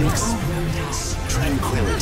Experience tranquility.